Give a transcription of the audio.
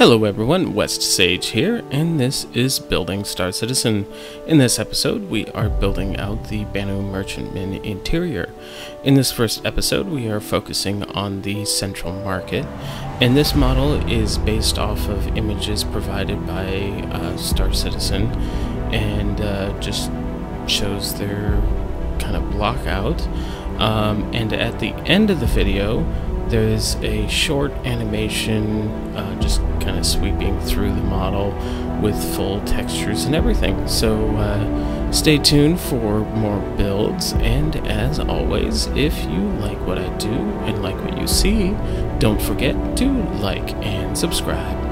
Hello everyone, West Sage here, and this is Building Star Citizen. In this episode, we are building out the Banu Merchantman interior. In this first episode, we are focusing on the central market, and this model is based off of images provided by uh, Star Citizen, and uh, just shows their kind of block out. Um, and at the end of the video, there's a short animation uh, just kind of sweeping through the model with full textures and everything. So uh, stay tuned for more builds, and as always, if you like what I do and like what you see, don't forget to like and subscribe.